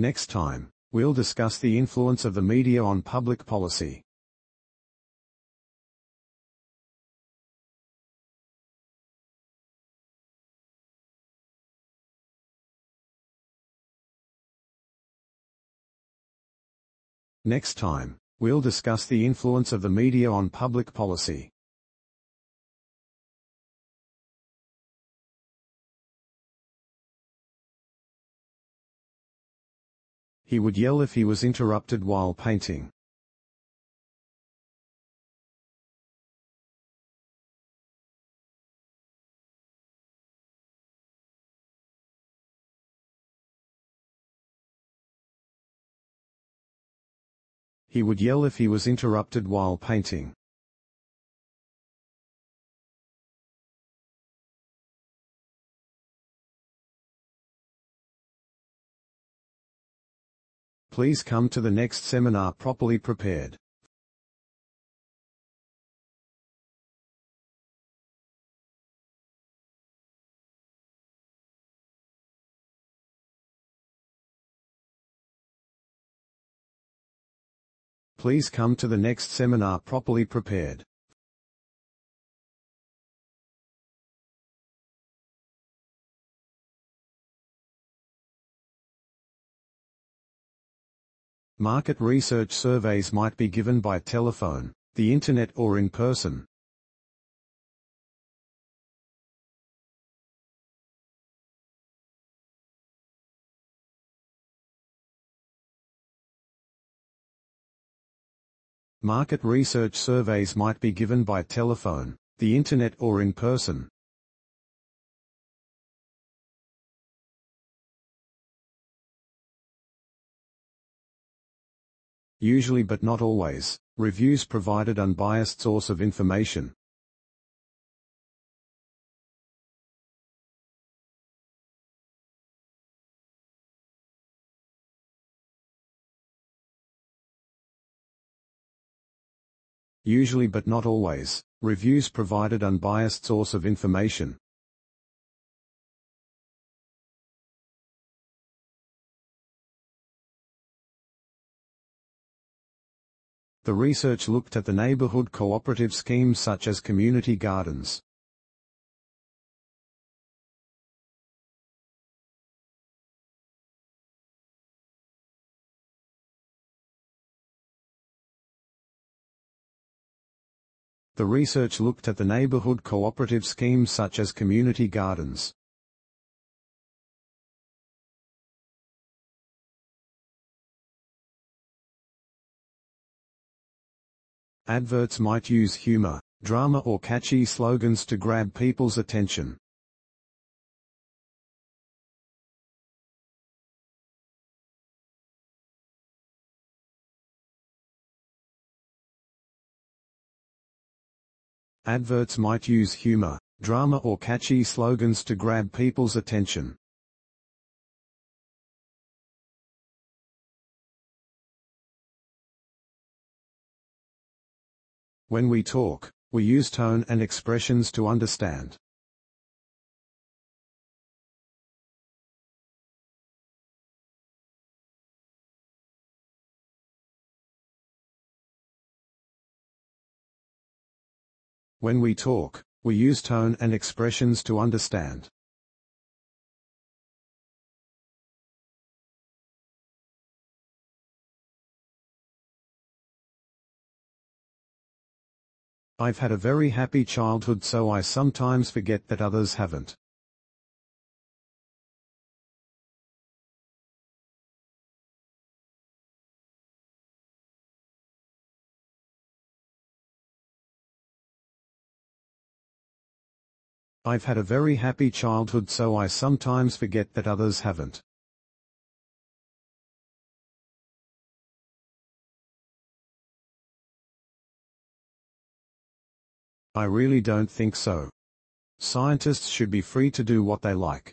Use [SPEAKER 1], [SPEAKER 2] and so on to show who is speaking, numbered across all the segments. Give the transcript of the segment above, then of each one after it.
[SPEAKER 1] Next time, we'll discuss the influence of the media on public policy. Next time, we'll discuss the influence of the media on public policy. He would yell if he was interrupted while painting. He would yell if he was interrupted while painting. Please come to the next seminar properly prepared. Please come to the next seminar properly prepared. Market research surveys might be given by telephone, the internet or in person. Market research surveys might be given by telephone, the internet or in person. Usually but not always, reviews provided unbiased source of information. Usually but not always, reviews provided unbiased source of information. The research looked at the neighborhood cooperative schemes such as community gardens. The research looked at the neighborhood cooperative schemes such as community gardens. Adverts might use humor, drama or catchy slogans to grab people's attention. Adverts might use humor, drama or catchy slogans to grab people's attention. When we talk, we use tone and expressions to understand. When we talk, we use tone and expressions to understand. I've had a very happy childhood so I sometimes forget that others haven't. I've had a very happy childhood so I sometimes forget that others haven't. I really don't think so. Scientists should be free to do what they like.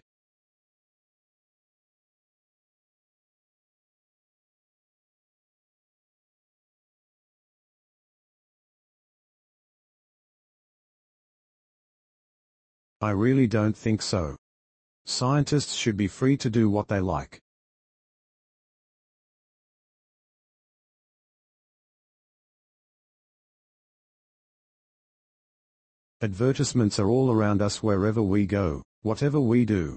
[SPEAKER 1] I really don't think so. Scientists should be free to do what they like. Advertisements are all around us wherever we go, whatever we do.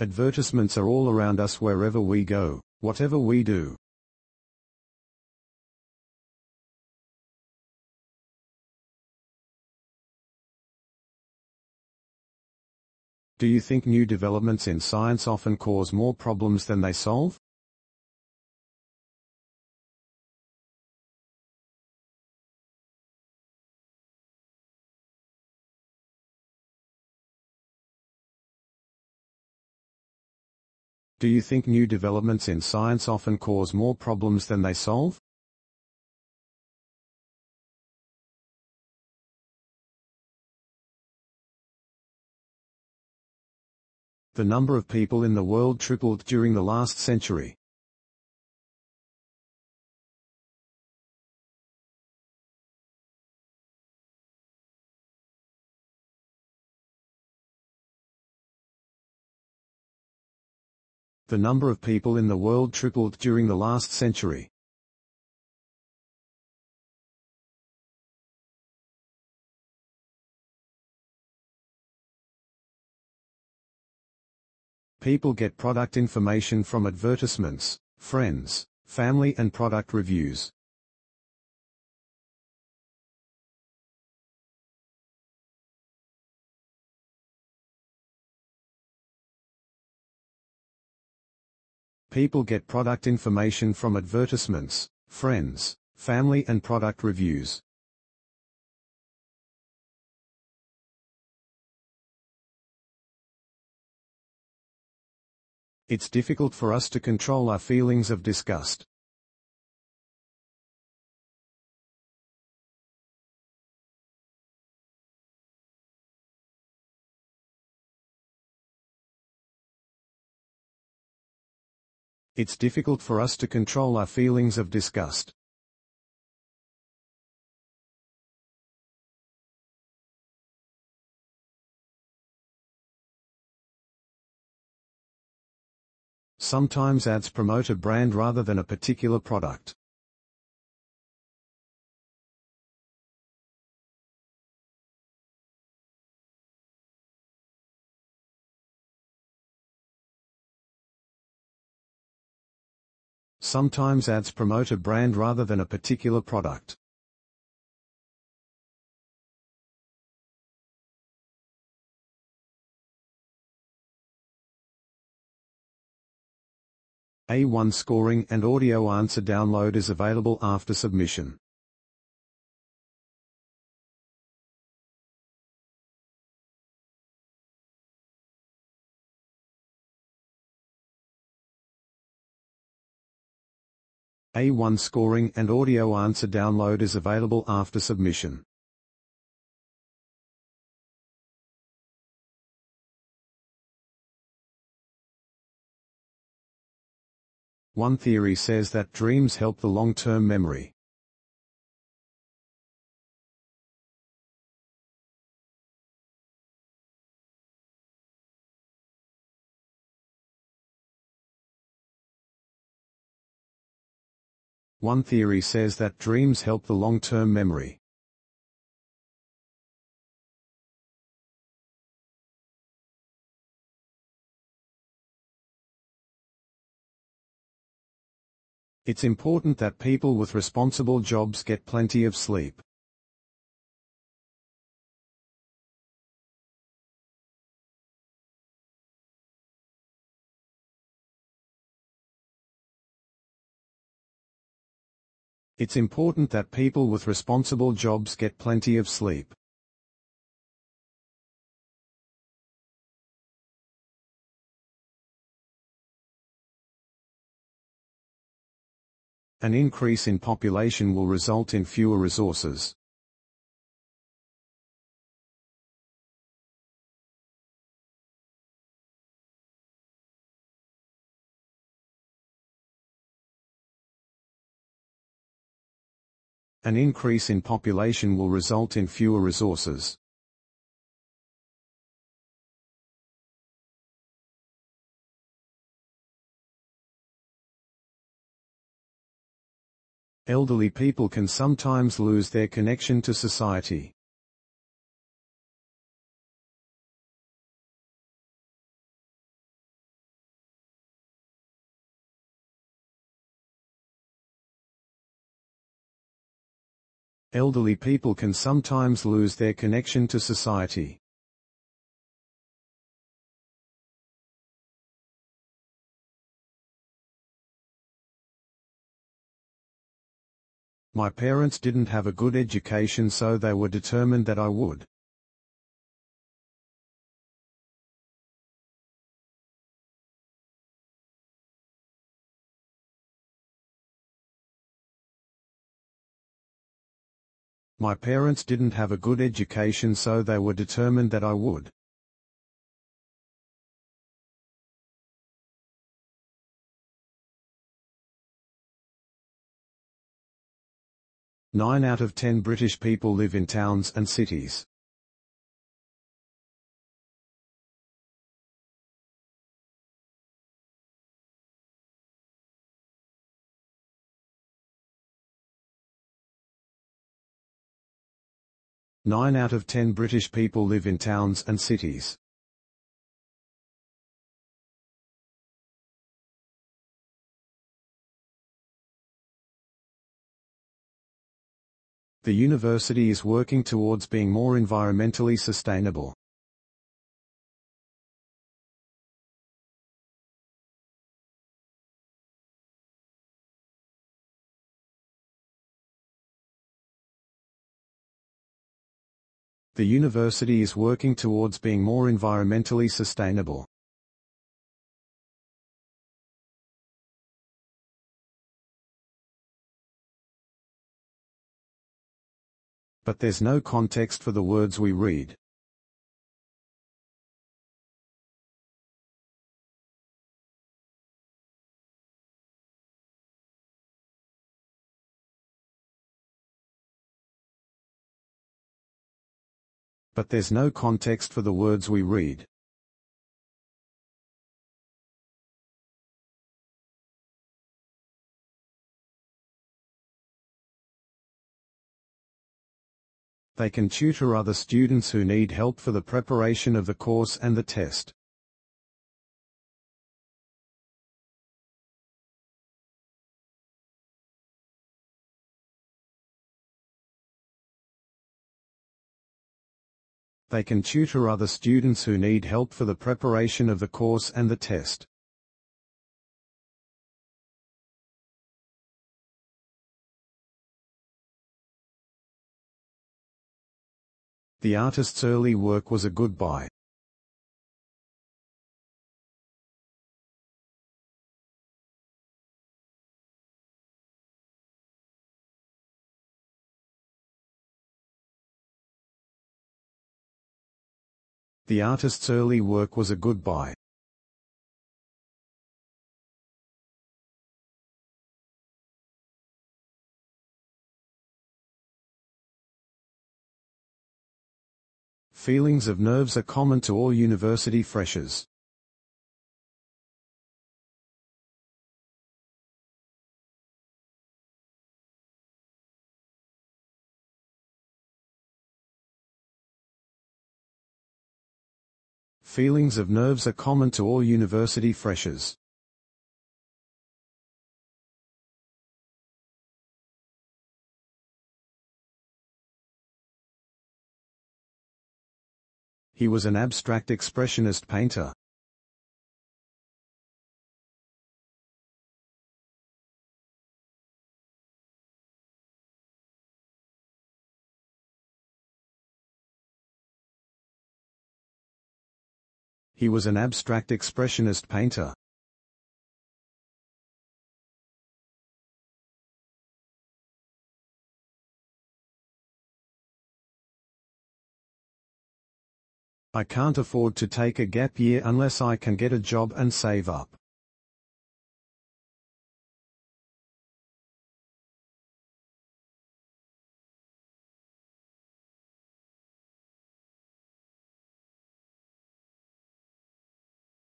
[SPEAKER 1] Advertisements are all around us wherever we go, whatever we do. Do you think new developments in science often cause more problems than they solve? Do you think new developments in science often cause more problems than they solve? The number of people in the world tripled during the last century. The number of people in the world tripled during the last century. People get product information from advertisements, friends, family and product reviews. People get product information from advertisements, friends, family and product reviews. It's difficult for us to control our feelings of disgust. It's difficult for us to control our feelings of disgust. Sometimes ads promote a brand rather than a particular product. Sometimes ads promote a brand rather than a particular product. AI scoring and audio answer download is available after submission. AI scoring and audio answer download is available after submission. One theory says that dreams help the long-term memory. One theory says that dreams help the long-term memory. It's important that people with responsible jobs get plenty of sleep. It's important that people with responsible jobs get plenty of sleep. An increase in population will result in fewer resources. An increase in population will result in fewer resources. Elderly people can sometimes lose their connection to society. Elderly people can sometimes lose their connection to society. My parents didn't have a good education so they were determined that I would. My parents didn't have a good education so they were determined that I would. Nine out of ten British people live in towns and cities. Nine out of ten British people live in towns and cities. The university is working towards being more environmentally sustainable. The university is working towards being more environmentally sustainable. But there's no context for the words we read. But there's no context for the words we read. They can tutor other students who need help for the preparation of the course and the test. They can tutor other students who need help for the preparation of the course and the test. The artist's early work was a good buy. The artist's early work was a good Feelings of nerves are common to all university freshers. Feelings of nerves are common to all university freshers. He was an abstract expressionist painter. He was an abstract expressionist painter. I can't afford to take a gap year unless I can get a job and save up.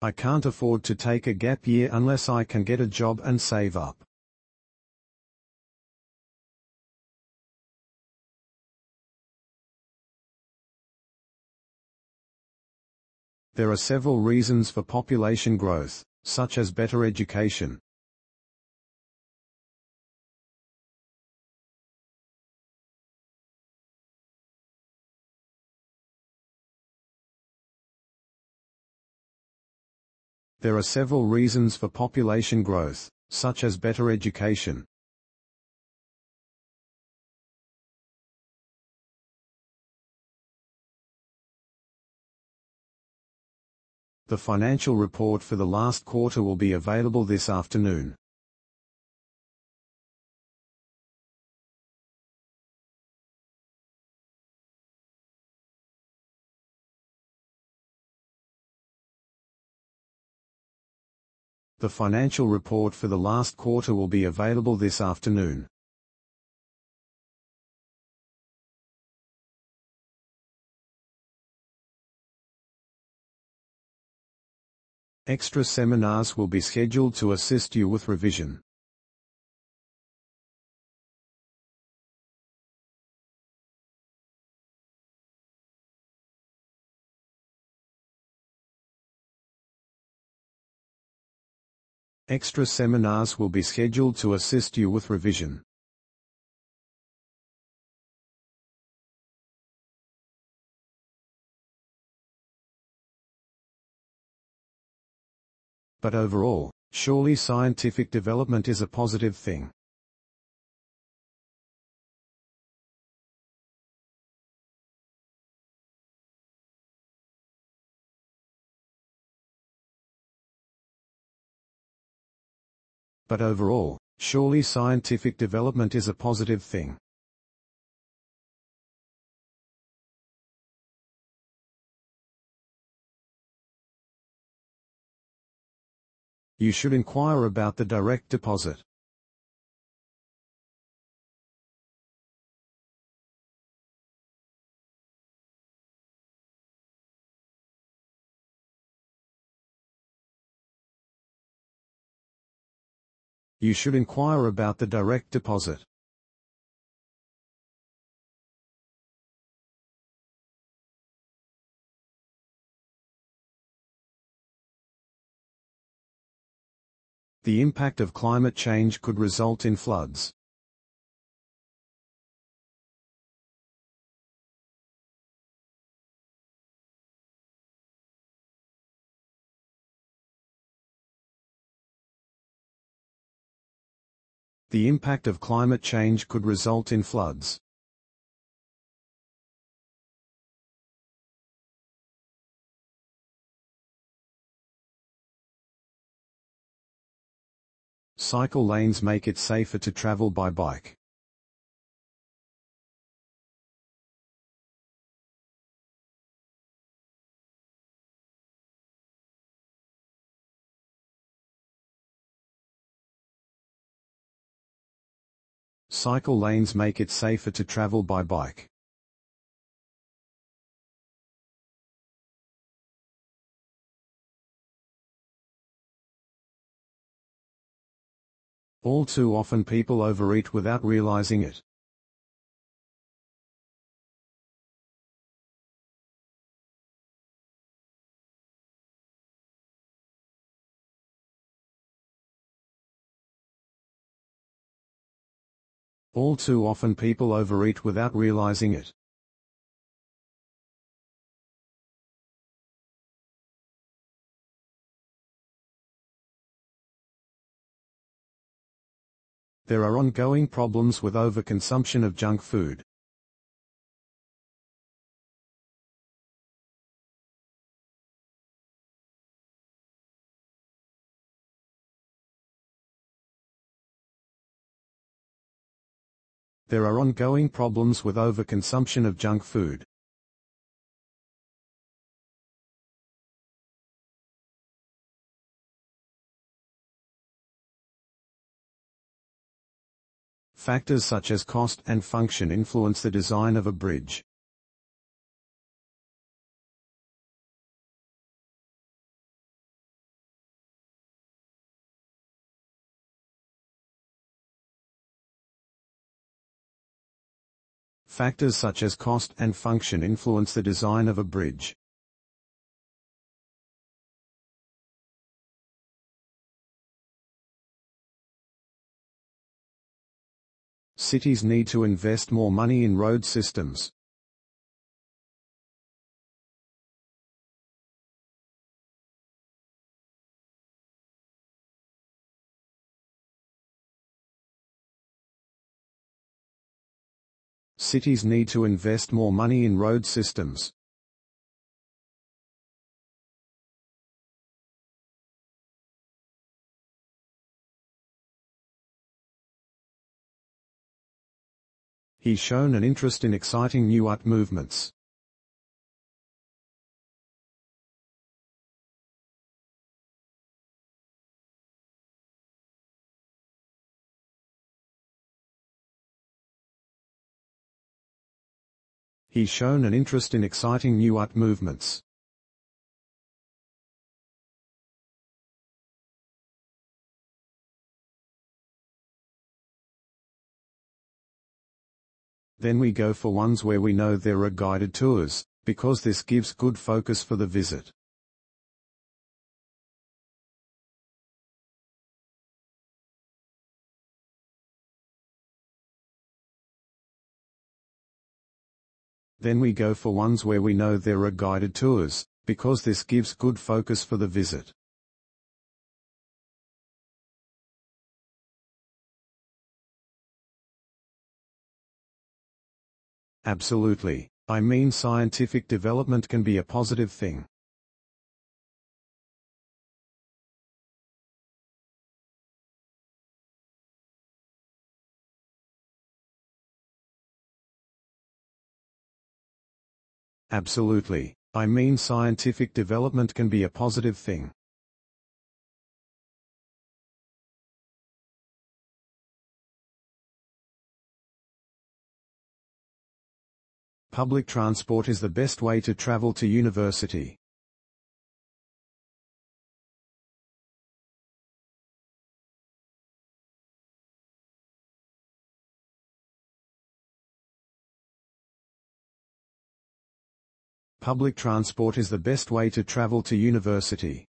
[SPEAKER 1] I can't afford to take a gap year unless I can get a job and save up. There are several reasons for population growth, such as better education. There are several reasons for population growth, such as better education. The financial report for the last quarter will be available this afternoon. The financial report for the last quarter will be available this afternoon. Extra seminars will be scheduled to assist you with revision. Extra seminars will be scheduled to assist you with revision. But overall, surely scientific development is a positive thing. But overall, surely scientific development is a positive thing. You should inquire about the direct deposit. You should inquire about the direct deposit. The impact of climate change could result in floods. The impact of climate change could result in floods. Cycle lanes make it safer to travel by bike. Cycle lanes make it safer to travel by bike. All too often people overeat without realizing it. All too often people overeat without realizing it. There are ongoing problems with overconsumption of junk food. There are ongoing problems with overconsumption of junk food. Factors such as cost and function influence the design of a bridge. Factors such as cost and function influence the design of a bridge. Cities need to invest more money in road systems. Cities need to invest more money in road systems. He's shown an interest in exciting new art movements. He's shown an interest in exciting new art movements. Then we go for ones where we know there are guided tours, because this gives good focus for the visit. Then we go for ones where we know there are guided tours, because this gives good focus for the visit. Absolutely. I mean scientific development can be a positive thing. Absolutely. I mean scientific development can be a positive thing. Public transport is the best way to travel to university. Public transport is the best way to travel to university.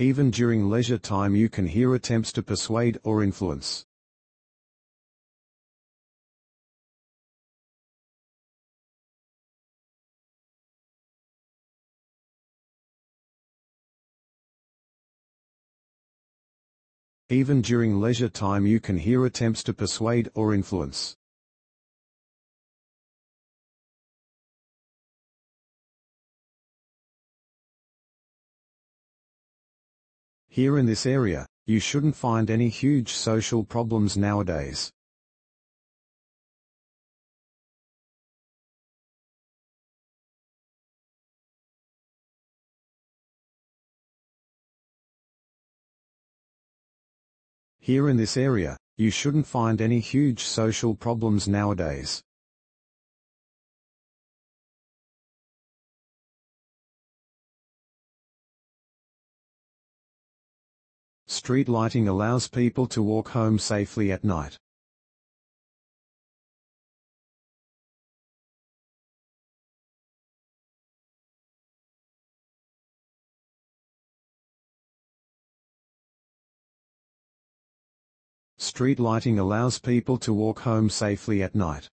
[SPEAKER 1] Even during leisure time you can hear attempts to persuade or influence. Even during leisure time you can hear attempts to persuade or influence. Here in this area, you shouldn't find any huge social problems nowadays. Here in this area, you shouldn't find any huge social problems nowadays. Street lighting allows people to walk home safely at night. Street lighting allows people to walk home safely at night.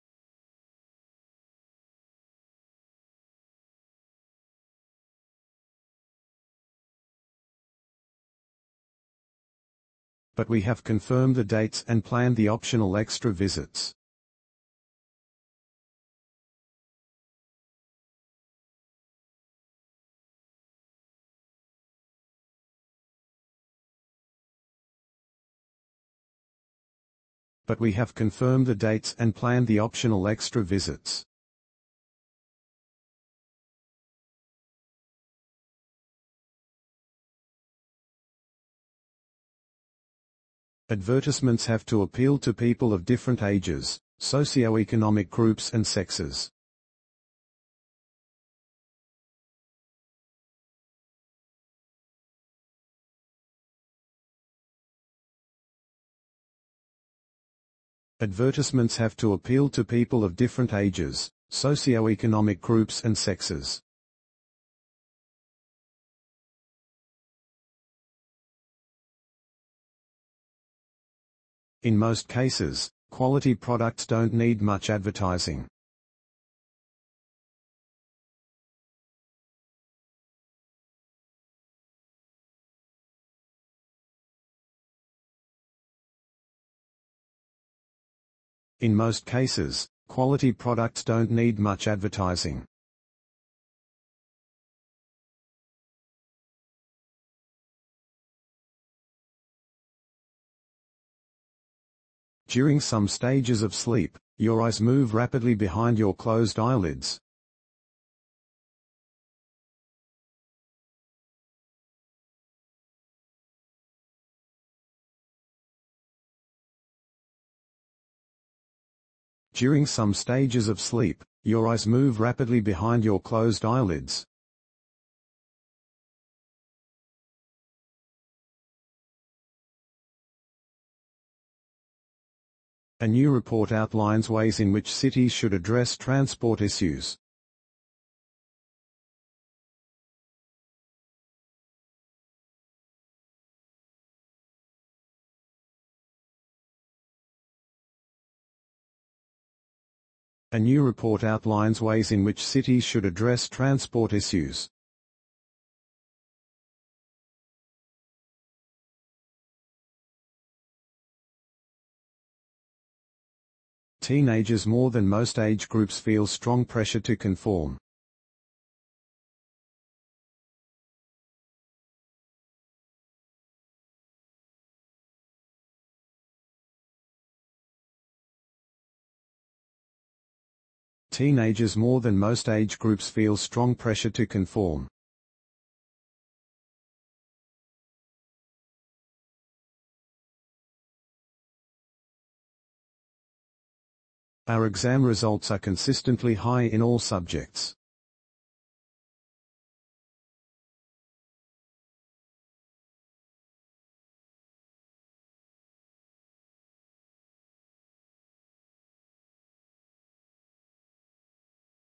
[SPEAKER 1] But we have confirmed the dates and planned the optional extra visits. but we have confirmed the dates and planned the optional extra visits. Advertisements have to appeal to people of different ages, socio-economic groups and sexes. Advertisements have to appeal to people of different ages, socio-economic groups and sexes. In most cases, quality products don't need much advertising. In most cases, quality products don't need much advertising. During some stages of sleep, your eyes move rapidly behind your closed eyelids. During some stages of sleep, your eyes move rapidly behind your closed eyelids. A new report outlines ways in which cities should address transport issues. A new report outlines ways in which cities should address transport issues. Teenagers more than most age groups feel strong pressure to conform. Teenagers more than most age groups feel strong pressure to conform. Our exam results are consistently high in all subjects.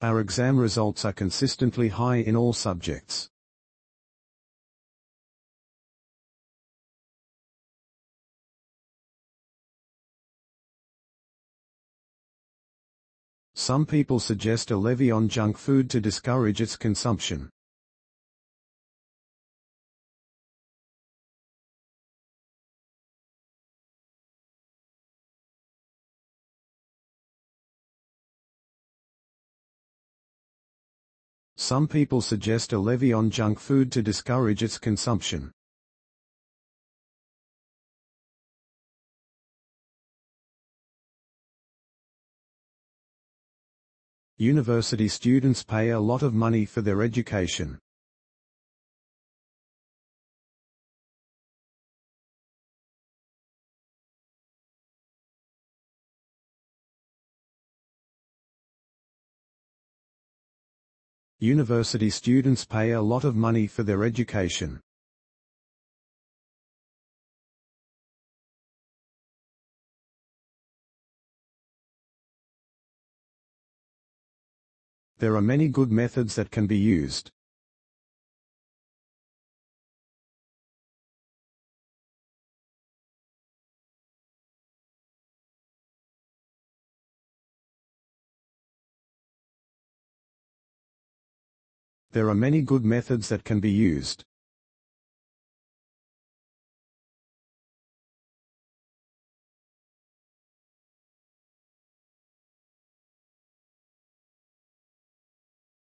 [SPEAKER 1] Our exam results are consistently high in all subjects. Some people suggest a levy on junk food to discourage its consumption. Some people suggest a levy on junk food to discourage its consumption. University students pay a lot of money for their education. University students pay a lot of money for their education. There are many good methods that can be used. There are many good methods that can be used.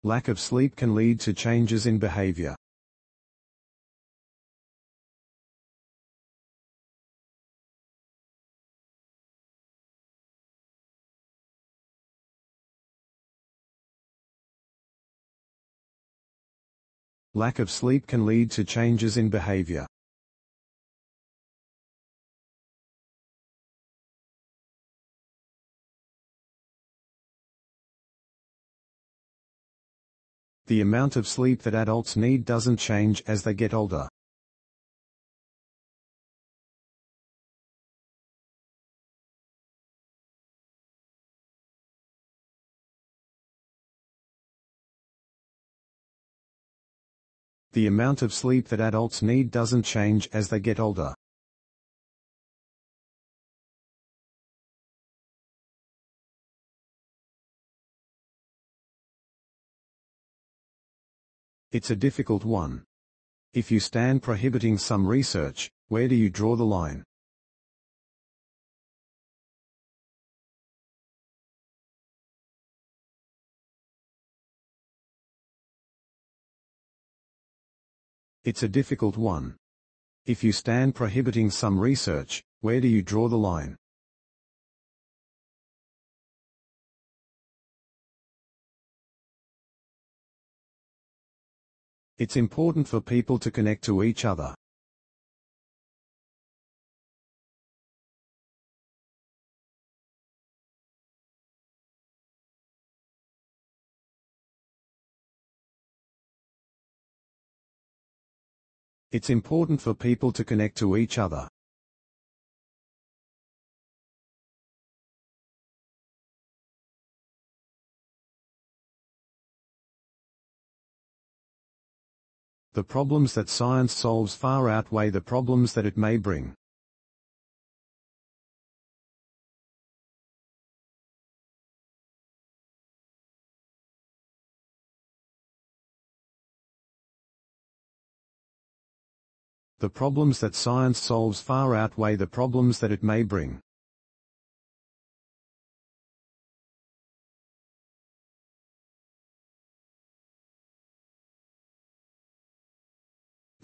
[SPEAKER 1] Lack of sleep can lead to changes in behavior. Lack of sleep can lead to changes in behavior. The amount of sleep that adults need doesn't change as they get older. The amount of sleep that adults need doesn't change as they get older. It's a difficult one. If you stand prohibiting some research, where do you draw the line? It's a difficult one. If you stand prohibiting some research, where do you draw the line? It's important for people to connect to each other. It's important for people to connect to each other. The problems that science solves far outweigh the problems that it may bring. The problems that science solves far outweigh the problems that it may bring.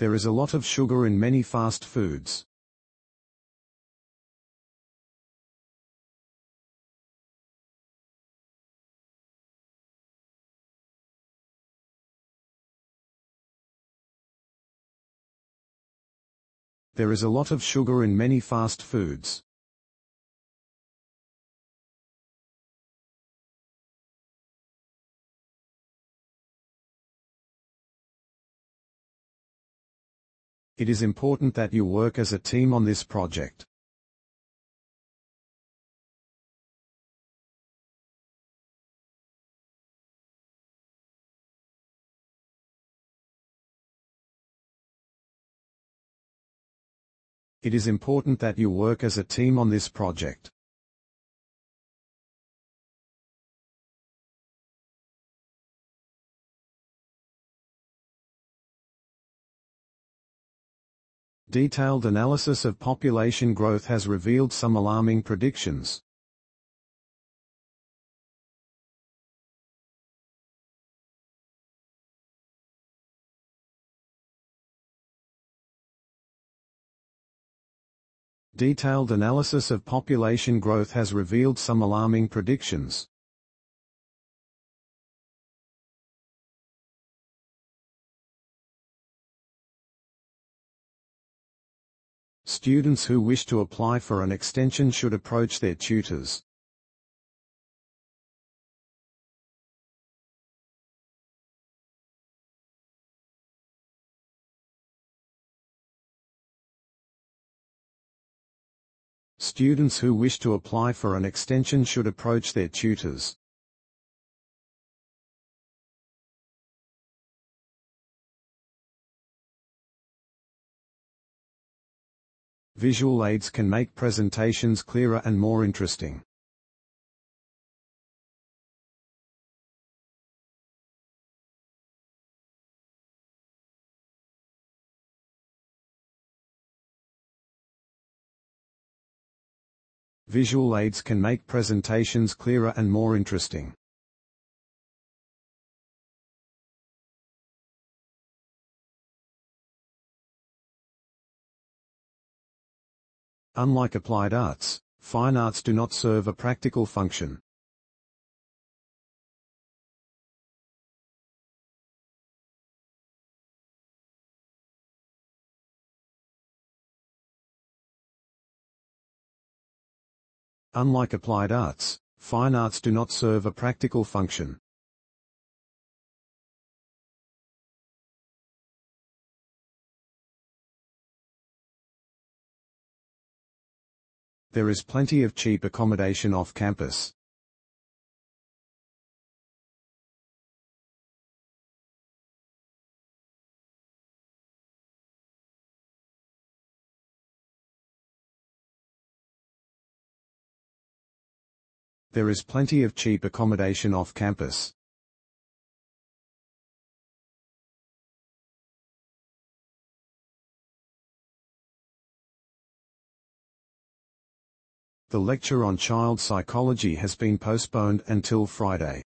[SPEAKER 1] There is a lot of sugar in many fast foods. There is a lot of sugar in many fast foods. It is important that you work as a team on this project. It is important that you work as a team on this project. Detailed analysis of population growth has revealed some alarming predictions. Detailed analysis of population growth has revealed some alarming predictions. Students who wish to apply for an extension should approach their tutors. Students who wish to apply for an extension should approach their tutors. Visual aids can make presentations clearer and more interesting. Visual aids can make presentations clearer and more interesting. Unlike applied arts, fine arts do not serve a practical function. Unlike applied arts, fine arts do not serve a practical function. There is plenty of cheap accommodation off campus. There is plenty of cheap accommodation off campus. The lecture on child psychology has been postponed until Friday.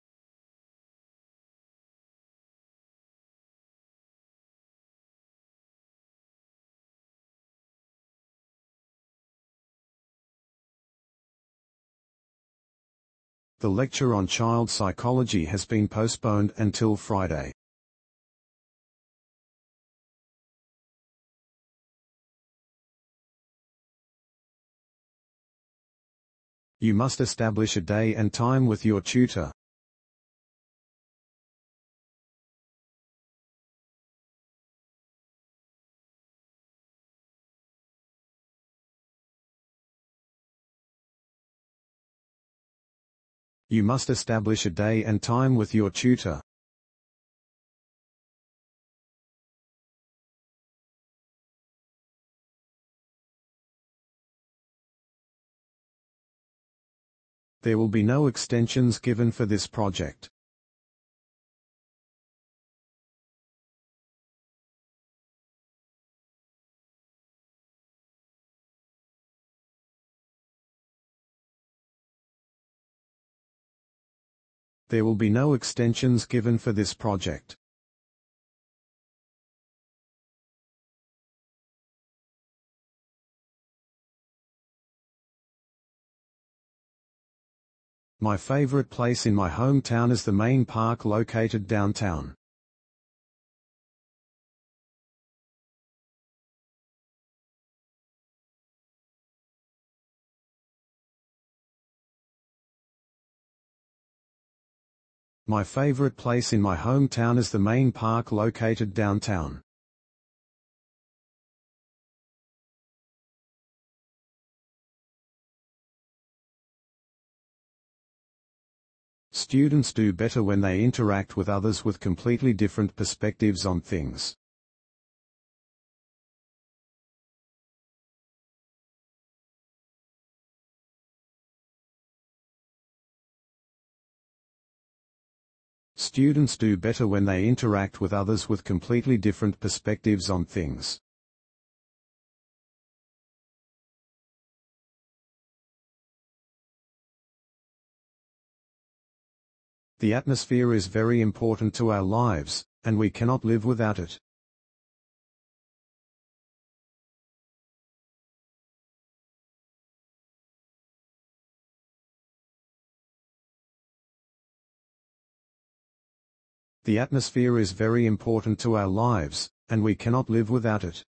[SPEAKER 1] The lecture on child psychology has been postponed until Friday. You must establish a day and time with your tutor. You must establish a day and time with your tutor. There will be no extensions given for this project. There will be no extensions given for this project. My favorite place in my hometown is the main park located downtown. My favorite place in my hometown is the main park located downtown. Students do better when they interact with others with completely different perspectives on things. Students do better when they interact with others with completely different perspectives on things. The atmosphere is very important to our lives, and we cannot live without it. The atmosphere is very important to our lives, and we cannot live without it.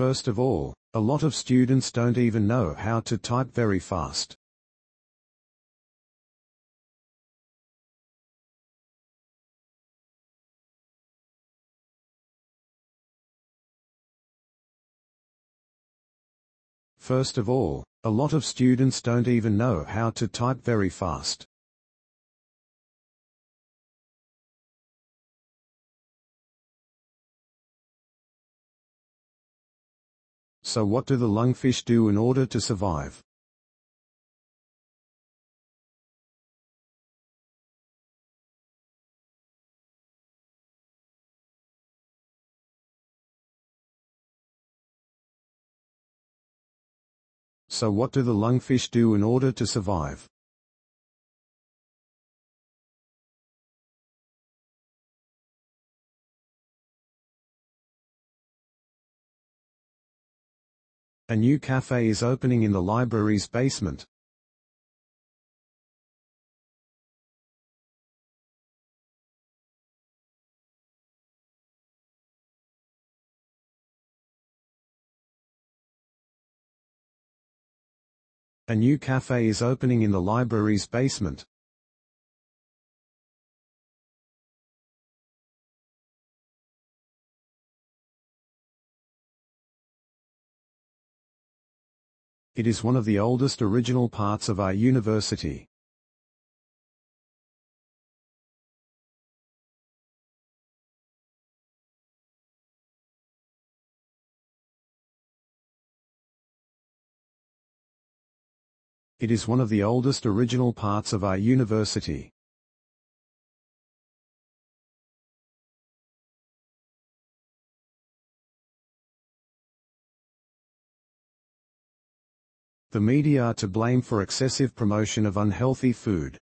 [SPEAKER 1] First of all, a lot of students don't even know how to type very fast. First of all, a lot of students don't even know how to type very fast. So what do the lungfish do in order to survive? So what do the lungfish do in order to survive? A new cafe is opening in the library's basement. A new cafe is opening in the library's basement. It is one of the oldest original parts of our university. It is one of the oldest original parts of our university. The media are to blame for excessive promotion of unhealthy food.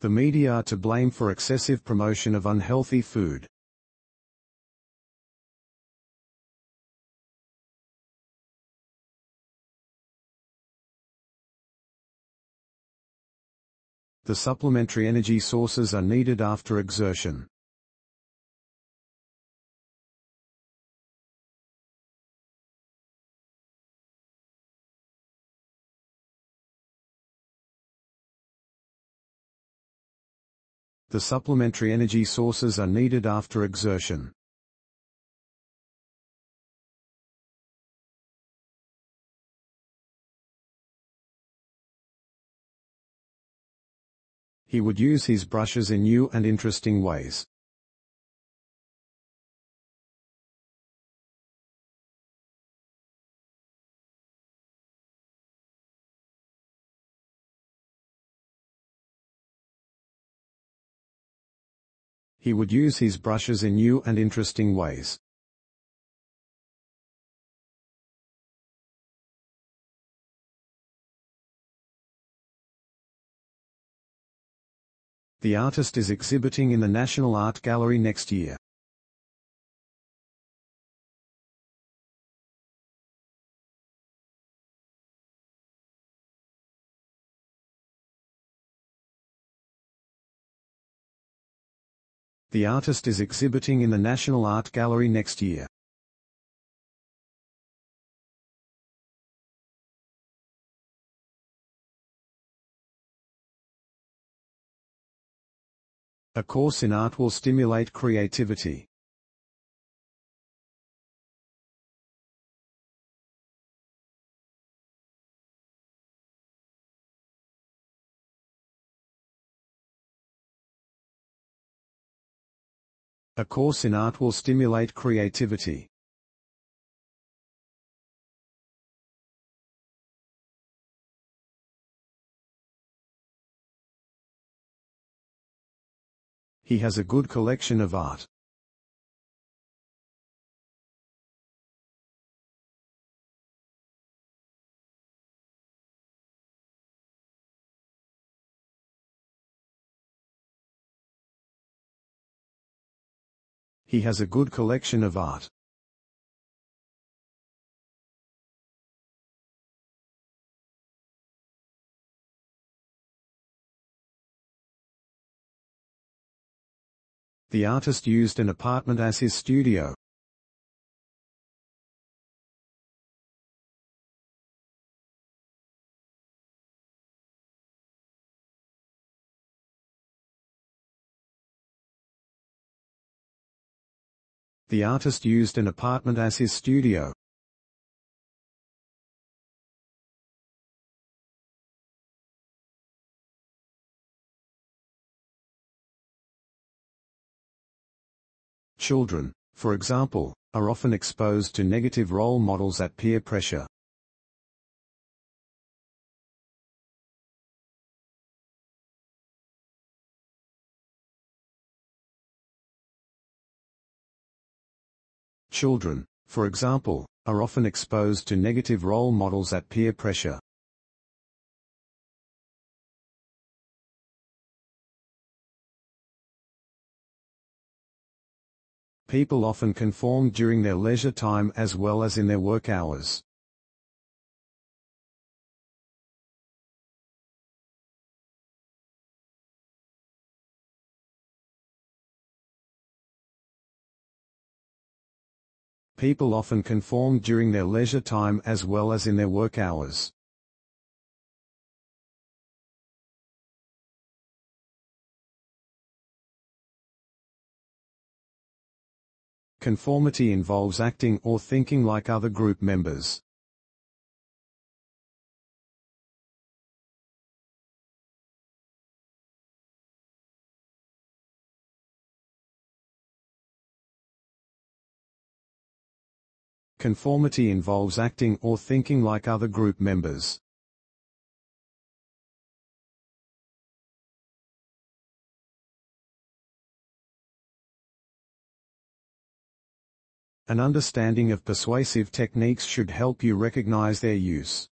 [SPEAKER 1] The media are to blame for excessive promotion of unhealthy food. The supplementary energy sources are needed after exertion. The supplementary energy sources are needed after exertion. He would use his brushes in new and interesting ways. He would use his brushes in new and interesting ways. The artist is exhibiting in the National Art Gallery next year. The artist is exhibiting in the National Art Gallery next year. A course in art will stimulate creativity. A course in art will stimulate creativity. He has a good collection of art. He has a good collection of art. The artist used an apartment as his studio. The artist used an apartment as his studio. Children, for example, are often exposed to negative role models at peer pressure. Children, for example, are often exposed to negative role models at peer pressure. People often conform during their leisure time as well as in their work hours. People often conform during their leisure time as well as in their work hours. Conformity involves acting or thinking like other group members. Conformity involves acting or thinking like other group members. An understanding of persuasive techniques should help you recognize their use.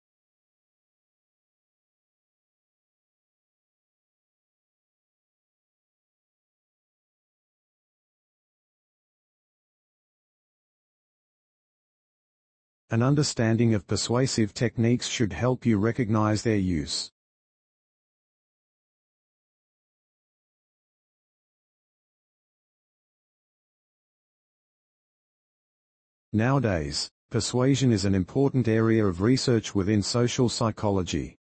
[SPEAKER 1] An understanding of persuasive techniques should help you recognize their use. Nowadays, persuasion is an important area of research within social psychology.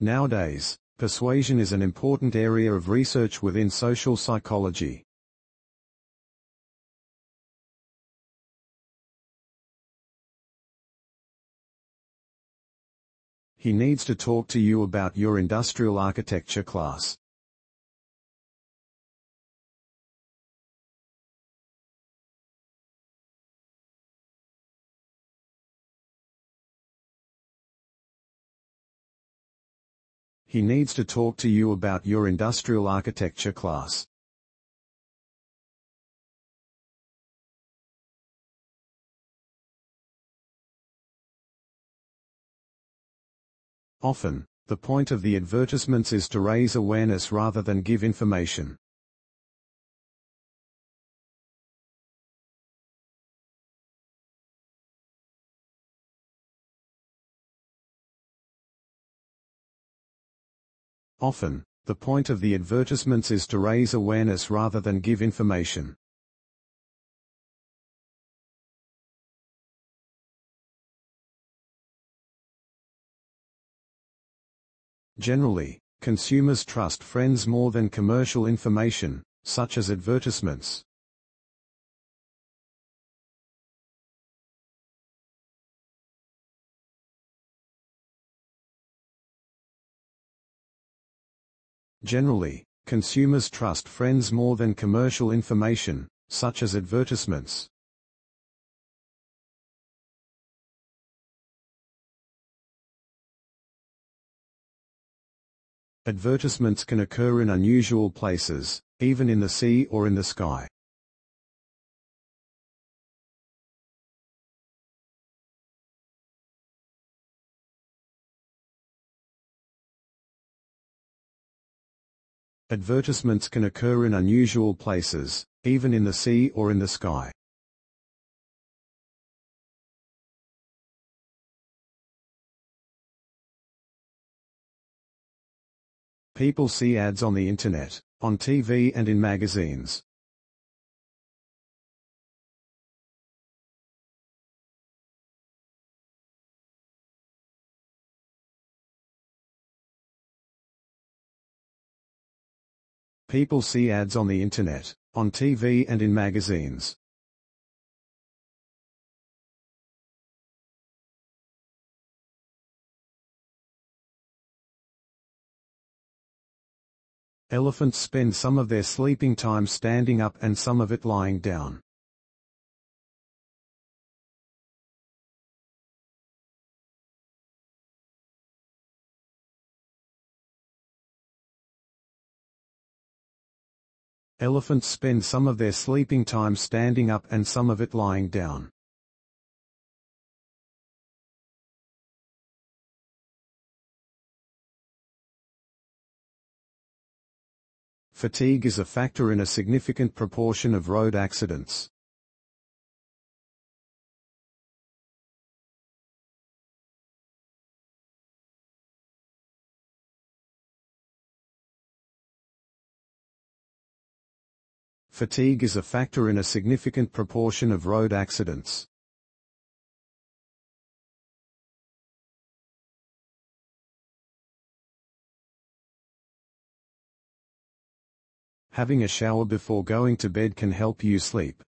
[SPEAKER 1] Nowadays, persuasion is an important area of research within social psychology. He needs to talk to you about your industrial architecture class. He needs to talk to you about your industrial architecture class. Often, the point of the advertisements is to raise awareness rather than give information. Often, the point of the advertisements is to raise awareness rather than give information. Generally, consumers trust friends more than commercial information, such as advertisements. Generally, consumers trust friends more than commercial information, such as advertisements. Advertisements can occur in unusual places, even in the sea or in the sky. Advertisements can occur in unusual places, even in the sea or in the sky. People see ads on the internet, on TV and in magazines. People see ads on the internet, on TV and in magazines. Elephants spend some of their sleeping time standing up and some of it lying down. Elephants spend some of their sleeping time standing up and some of it lying down. Fatigue is a factor in a significant proportion of road accidents. Fatigue is a factor in a significant proportion of road accidents. Having a shower before going to bed can help you sleep.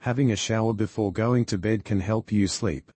[SPEAKER 1] Having a shower before going to bed can help you sleep.